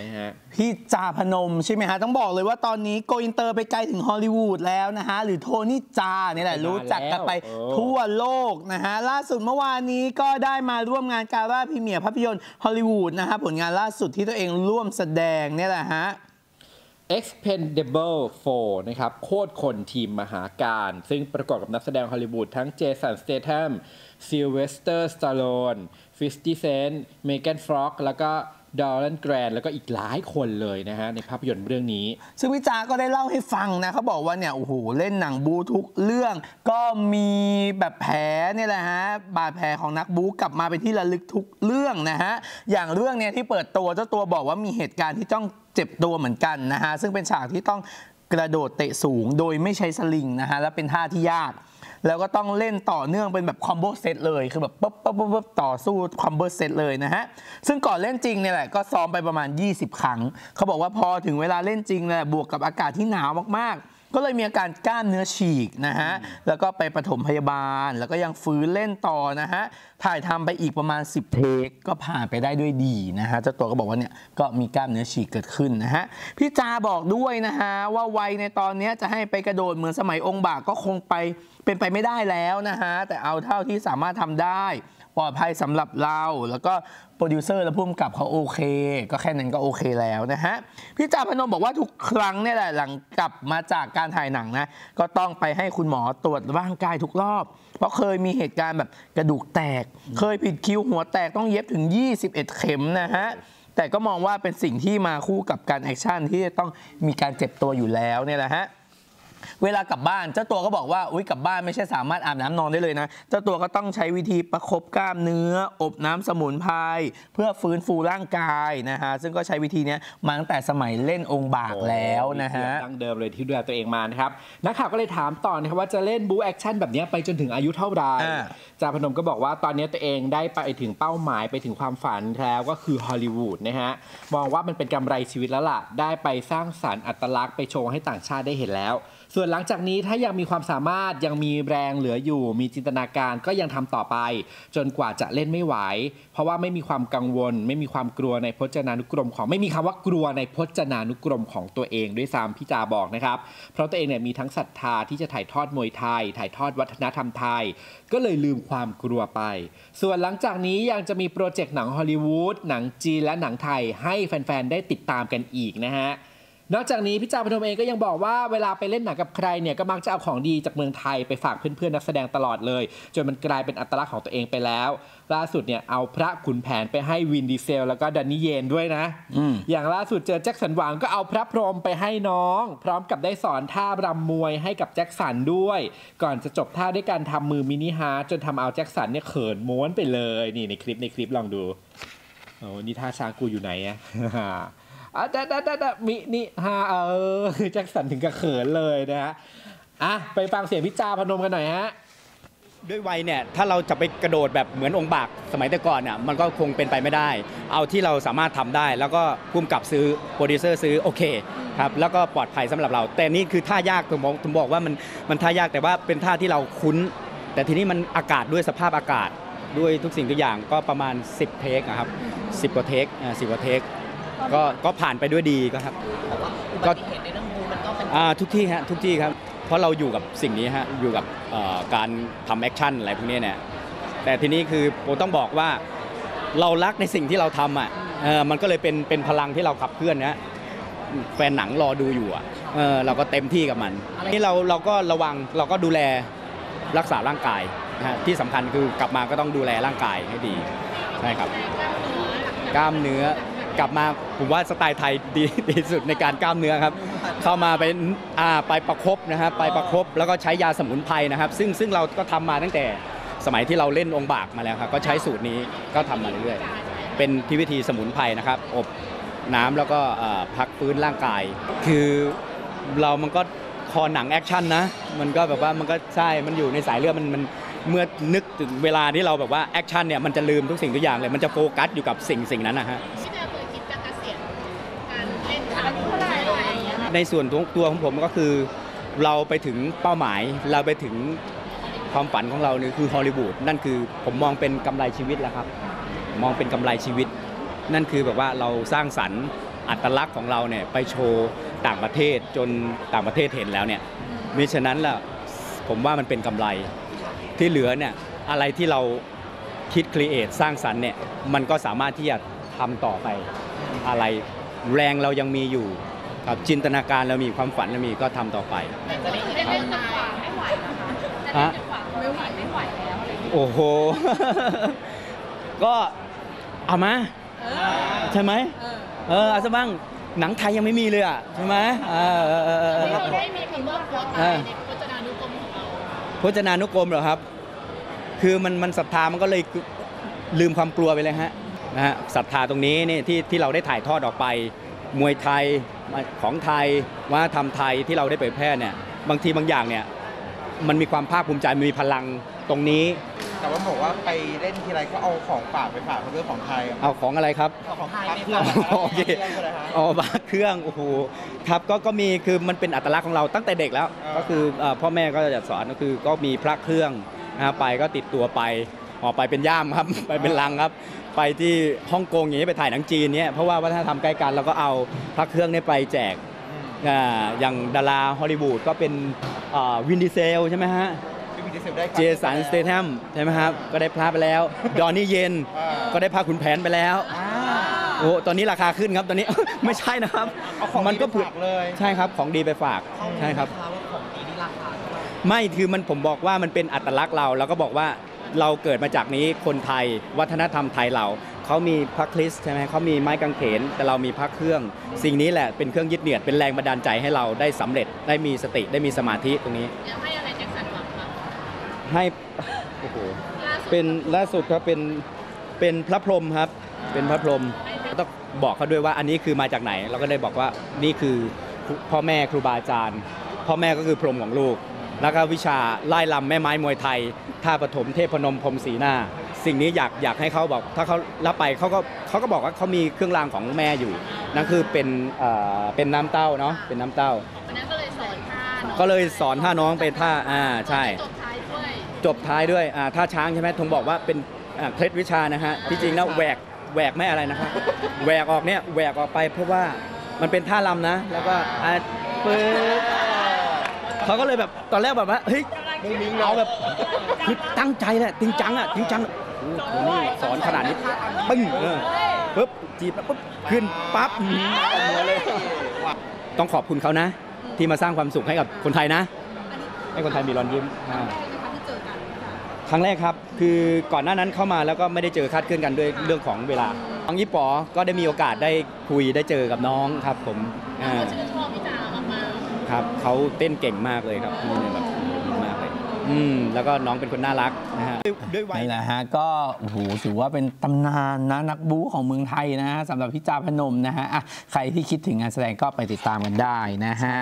นะฮะพี่จาพนมใช่ไหมฮะ ต้องบอกเลยว่าตอนนี้โกอินเตอร์ไปไกลถึงฮอลลีวูดแล้วนะฮะ หรือโทนี่จาเนี่ยแหละไปนานรู้จักกันไปแล้วเออทั่วโลกนะฮะ ล่าสุดเมื่อวานนี้ก็ได้มาร่วมงาน gala premiere ภาพยนตร์ฮอลลีวูดนะฮะ ผลงานล่าสุดที่ตัวเองร่วมแสดงเนี่ยแหละฮะ Expendable 4 นะครับ โคตรคนทีมมหากาฬ ซึ่งประกอบกับนักแสดงฮอลลีวูดทั้งเจสันสเตแธมซิลเวสเตอร์สตอลโลนนฟิสตี้เซนเมแกนฟ็อกซ์แล้วก็ ดอล์ฟลันด์เกรนแล้วก็อีกหลายคนเลยนะฮะในภาพยนตร์เรื่องนี้ ซึ่งพี่จาก็ได้เล่าให้ฟังนะเขาบอกว่าเนี่ยโอ้โหเล่นหนังบู๊ทุกเรื่อง ก็มีแบบแผลเนี่ยแหละฮะบาดแผลของนักบู๊กลับมาเป็นที่ระลึกทุกเรื่องนะฮะอย่างเรื่องเนี้ยที่เปิดตัวเจ้าตัวบอกว่ามีเหตุการณ์ที่ต้องเจ็บตัวเหมือนกันนะฮะซึ่งเป็นฉากที่ต้องกระโดดเตะสูงโดยไม่ใช้สลิงนะฮะและเป็นท่าที่ยาก แล้วก็ต้องเล่นต่อเนื่องเป็นแบบคอมโบเซตเลยคือแบบปุ๊บปุ๊บปุ๊บปุ๊บต่อสู้คอมโบเซตเลยนะฮะซึ่งก่อนเล่นจริงเนี่ยแหละก็ซ้อมไปประมาณ 20 ครั้ง เขาบอกว่าพอถึงเวลาเล่นจริงเนี่ยบวกกับอากาศที่หนาวมากๆ ก็เลยมีอาการกล้ามเนื้อฉีกนะฮะ แล้วก็ไปปฐมพยาบาล แล้วก็ยังฟื้นเล่นต่อนะฮะ ถ่ายทำไปอีกประมาณ 10 เทค ก็ผ่านไปได้ด้วยดีนะฮะ เจ้าตัวก็บอกว่าเนี่ยก็มีกล้ามเนื้อฉีกเกิดขึ้นนะฮะ พี่จาบอกด้วยนะฮะว่าวัยในตอนเนี้ยจะให้ไปกระโดดเหมือนสมัยองค์บากก็คงไปเป็นไปไม่ได้แล้วนะฮะ แต่เอาเท่าที่สามารถทำได้ ปลอดภัยสำหรับเรา แล้วก็โปรดิวเซอร์และผู้กำกับเขาโอเค ก็แค่นั้นก็โอเคแล้วนะฮะ พี่จาพนมบอกว่าทุกครั้งเนี่ยแหละหลังกลับมาจากการถ่ายหนังนะ ก็ต้องไปให้คุณหมอตรวจร่างกายทุกรอบ เพราะเคยมีเหตุการณ์แบบกระดูกแตก เคยผิดคิวหัวแตกต้องเย็บถึง 21 เข็มนะฮะแต่ก็มองว่าเป็นสิ่งที่มาคู่กับการแอคชั่นที่จะต้องมีการเจ็บตัวอยู่แล้วเนี่ยแหละฮะ เวลากลับบ้านเจ้าตัวก็บอกว่าอุ้ยกลับบ้านไม่ใช่สามารถอาบน้ำนอนได้เลยนะ เจ้าตัวก็ต้องใช้วิธีประคบกล้ามเนื้อ อบน้ำสมุนไพรเพื่อฟื้นฟูร่างกายนะฮะซึ่งก็ใช้วิธีเนี้ยมาตั้งแต่สมัยเล่นองค์บากแล้วนะฮะดั้งเดิมเลยที่ดูแลตัวเองมานะครับนักข่าวก็เลยถามต่อนะครับว่าจะเล่นบู๊แอคชั่นแบบนี้ไปจนถึงอายุเท่าไหร่อ่าจาพนมก็บอกว่าตอนนี้ตัวเองได้ไปถึงเป้าหมายไปถึงความฝันแล้วก็คือฮอลลีวูดนะฮะมองว่ามันเป็นกำไรชีวิตแล้วล่ะได้ไปสร้างสรรค์อัตลักษณ์ไปโชว์ให้ต่างชาติได้เห็นแล้ว ส่วนหลังจากนี้ถ้ายังมีความสามารถยังมีแรงเหลืออยู่ มีจินตนาการก็ยังทำต่อไป จนกว่าจะเล่นไม่ไหว เพราะว่าไม่มีความกังวล ไม่มีความกลัวในพจนานุกรมของไม่มีคำว่ากลัวในพจนานุกรมของตัวเองด้วยซ้ำพี่จาบอกนะครับ เพราะตัวเองเนี่ยมีทั้งศรัทธาที่จะถ่ายทอดมวยไทย ถ่ายทอดวัฒนธรรมไทย ก็เลยลืมความกลัวไป ส่วนหลังจากนี้ยังจะมีโปรเจกต์หนังฮอลลีวูดหนังจีนและหนังไทยให้แฟนๆได้ติดตามกันอีกนะฮะ นอกจากนี้พี่จาพนมเองก็ยังบอกว่าเวลาไปเล่นหนังกับใครเนี่ยก็มักจะเอาของดีจากเมืองไทยไปฝากเพื่อนๆนักแสดงตลอดเลย จนมันกลายเป็นอัตลักษณ์ของตัวเองไปแล้ว ล่าสุดเนี่ยเอาพระขุนแผนไปให้วินดีเซล แล้วก็ดันนี่เยนด้วยนะอืมอย่างล่าสุดเจอแจ็คสันหวังก็เอาพระพรหมไปให้น้อง พร้อมกับได้สอนท่ารำมวยให้กับแจ็คสันด้วย ก่อนจะจบท่าด้วยการทำมือ mini heart จนทำเอาแจ็คสันเนี่ยเขินม้วนไปเลยนี่ในคลิปในคลิปลองดูโอ้นี่ท่าช้างกูอยู่ไหนอะ อะดะดะดะดะ mini heart เออแจ็คสันถึงกับเขินเลยนะฮะอะไปฟังเสียงพี่จาพนมกันหน่อยฮะด้วยวัยเนี่ยถ้าเราจะไปกระโดดแบบเหมือนองค์บากสมัยแต่ก่อนเนี่ยมันก็คงเป็นไปไม่ได้ เอาที่เราสามารถทำได้ แล้วก็ผู้กำกับซื้อโปรดิวเซอร์ซื้อโอเคครับแล้วก็ปลอดภัยสำหรับเรา แต่นี่คือท่ายากผมบอกผมบอกว่ามันมันท่ายากแต่ว่าเป็นท่าที่เราคุ้น แต่ทีนี้มันอากาศด้วยสภาพอากาศด้วยทุกสิ่งทุกอย่างก็ประมาณ 10 take ครับ10กว่า take อ่า10กว่า take ก็ก็ผ่านไปด้วยดีก็ครับอุบัติเหตุในเรื่องบู๊มันก็เป็นอ่าทุกที่ฮะทุกที่ครับ เพราะเราอยู่กับสิ่งนี้ฮะอยู่กับเอ่อการทำแอคชั่นอะไรพวกนี้เนี่ยแต่ทีนี้คือผมต้องบอกว่าเรารักในสิ่งที่เราทำอะเออมันก็เลยเป็นเป็นพลังที่เราขับเคลื่อนนะแฟนหนังรอดูอยู่อะเออเราก็เต็มที่กับมันนี่เราเราก็ระวังเราก็ดูแลรักษาร่างกายนะฮะที่สำคัญคือกลับมาก็ต้องดูแลร่างกายให้ดีใช่ครับ กล้ามเนื้อ กลับมาผมว่าสไตล์ไทยดีดีสุดในการกล้ามเนื้อครับ เข้ามาไปอ่าไปประคบนะครับไปประคบแล้วก็ใช้ยาสมุนไพรนะครับ ซึ่งซึ่งเราก็ทำมาตั้งแต่สมัยที่เราเล่นองค์บากมาแล้วครับก็ใช้สูตรนี้ก็ทำมาเรื่อยๆเป็นที่วิธีสมุนไพรนะครับ อบน้ำแล้วก็พักฟื้นร่างกาย คือเรามันก็คอหนังแอคชั่นนะมันก็แบบว่ามันก็ใช่มันอยู่ในสายเลือดมันมันเมื่อนึกถึงเวลาที่เราแบบว่าแอคชั่นเนี่ยมันจะลืมทุกสิ่งทุกอย่างเลย มันจะโฟกัสอยู่กับสิ่งสิ่งนั้นนะฮะ ในส่วนตัวของผมก็คือ เราไปถึงเป้าหมาย เราไปถึงความฝันของเราเนี่ยคือฮอลลีวูดนั่นคือผมมองเป็นกำไรชีวิตแล้วครับ มองเป็นกำไรชีวิต นั่นคือแบบว่าเราสร้างสรรค์อัตลักษณ์ของเราเนี่ยไปโชว์ต่างประเทศจนต่างประเทศเห็นแล้วเนี่ยมิฉะนั้นล่ะผมว่ามันเป็นกำไรที่เหลือเนี่ยอะไรที่เราคิดครีเอทสร้างสรรค์เนี่ยมันก็สามารถที่จะทำต่อไปอะไรแรงเรายังมีอยู่ ครับจินตนาการเรามีความฝันเรามีก็ทำต่อไปแต่จะไม่ได้เล่นจังหวะไม่ไหวนะคะแต่ฮะเล่นจังหวะไม่ไหวไม่ไหวแล้วอะไรอย่างเงี้ยโอ้โห ก็เอามาเออใช่ไหมเออเออเอาซะบ้างหนังไทยยังไม่มีเลยอะใช่ไหมเออเออเออเออที่เราได้มีคำว่าโค้ดไทยในพจนานุกรมของเราพจนานุกรมเหรอครับ คือมันมันศรัทธามันก็เลยลืมความกลัวไปเลยฮะนะฮะศรัทธาตรงนี้นี่ที่ที่เราได้ถ่ายทอดออกไป มวยไทยของไทยวัฒนธรรมไทยที่เราได้เผยแพร่เนี่ยบางทีบางอย่างเนี่ยมันมีความภาคภูมิใจมันมีพลังตรงนี้ แต่ว่าบอกว่าไปเล่นทีไรก็เอาของฝากไปฝากเรื่องของไทยอะเอาของอะไรครับเอาของพักเครื่องโอเคใช่ไหมฮะอ๋อบาเครื่องโอ้โหครับก็ก็มีคือมันเป็นอัตลักษณ์ของเราตั้งแต่เด็กแล้วอ่าก็คือเอ่อพ่อแม่ก็จะสอนก็คือก็มีพระเครื่องนะฮะไปก็ติดตัวไปออกไปเป็นย่ามครับ ไปเป็นลังครับ ไปที่ฮ่องกงอย่างนี้ไปถ่ายหนังจีนเนี่ยเพราะว่าวัฒนธรรมใกล้กันเราก็เอาพระเครื่องเนี่ยไปแจกอ่าอย่างดาราฮอลลีวูดก็เป็นวินดีเซลใช่ไหมฮะ พี่วินดีเซลได้เจสันสเต t ัมใช่ไหมครับ ก็ได้พระไปแล้ว ดอนนี่เยนอ่า ก็ได้พระขุนแผนไปแล้ว อ่า โอ้ตอนนี้ราคาขึ้นครับตอนนี้ ไม่ใช่นะครับเอาของมันก็ดีไปฝากเลย ใช่ครับของดีไปฝากใช่ครับ ว่าของดีนี่ราคาเท่าไหร่ไม่คือมันผมบอกว่ามันเป็นอัตลักษณ์เรา แล้วก็บอกว่า เราเกิดมาจากนี้คนไทยวัฒนธรรมไทยเราเขามีพระคริสใช่ไหมเขามีไม้กางเขน แต่เรามีพระเครื่อง สิ่งนี้แหละเป็นเครื่องยึดเหนี่ยวเป็นแรงบันดาลใจให้เราได้สำเร็จได้มีสติได้มีสมาธิตรงนี้อยากให้อะไรแจ็คสันหวังคะให้โอ้โหเป็นล่าสุดครับเป็นเป็นพระพรหมครับ เป็นพระพรหมต้องบอกเขาด้วยว่าอันนี้คือมาจากไหน เราก็ได้บอกว่านี่คือพ่อแม่ครูบาอาจารย์ พ่อแม่ก็คือพรหมของลูก แล้วก็วิชาไล่ลำแม่ไม้มวยไทยท่าปฐมเทพนมพรหมสีหน้า สิ่งนี้อยากอยากให้เขาบอกถ้าเขารับไปเขาก็เขาก็บอกว่าเขามีเครื่องรางของแม่อยู่ นั่นคือเป็นเอ่อเป็นน้ำเต้าเนาะเป็นน้ำเต้า วันนั้นก็เลยสอนท่าน้องก็เลยสอนท่าน้องเป็นท่าอ่าใช่ จบท้ายด้วยจบท้ายด้วยอ่าท่าช้างใช่ไหมทงบอกว่าเป็นอ่าเคล็ดวิชานะฮะที่จริงแล้วแหวกแหวกไม่อะไรนะครับแหวกออกเนี่ยแหวกออกไปเพราะว่ามันเป็นท่าลำนะ แล้วก็อ่าปึ๊บ เขาก็เลยแบบตอนแรกแบบว่าเฮ้ยเอาแบบคือตั้งใจแหละจริงจังอะจริงจังโอ้โหนี่สอนขนาดนี้ปึ้งเออปึ๊บจีบแล้วปุ๊บขึ้นปั๊บอื้อหือเอามือเลยต้องขอบคุณเขานะ ที่มาสร้างความสุขให้กับคนไทยนะ ให้คนไทยมีรอยยิ้มอ่าครั้งแรกครับ คือก่อนหน้านั้นเข้ามาแล้วก็ไม่ได้เจอคาดเคลื่อนกันด้วยเรื่องของเวลาน้องยี่ปอก็ได้มีโอกาสได้คุยได้เจอกับน้องครับผมอ่า ครับเขาเต้นเก่งมากเลยครับนี่แบบดีมากเลยอืมแล้วก็น้องเป็นคนน่ารักนะฮะด้วยด้วยวัยนี่แหละฮะก็โอ้โหถือว่าเป็นตำนานนะนักบู๊ของเมืองไทยนะฮะสำหรับพี่จาพนมนะฮะอะใครที่คิดถึงงานแสดงก็ไปติดตามกันได้นะฮะ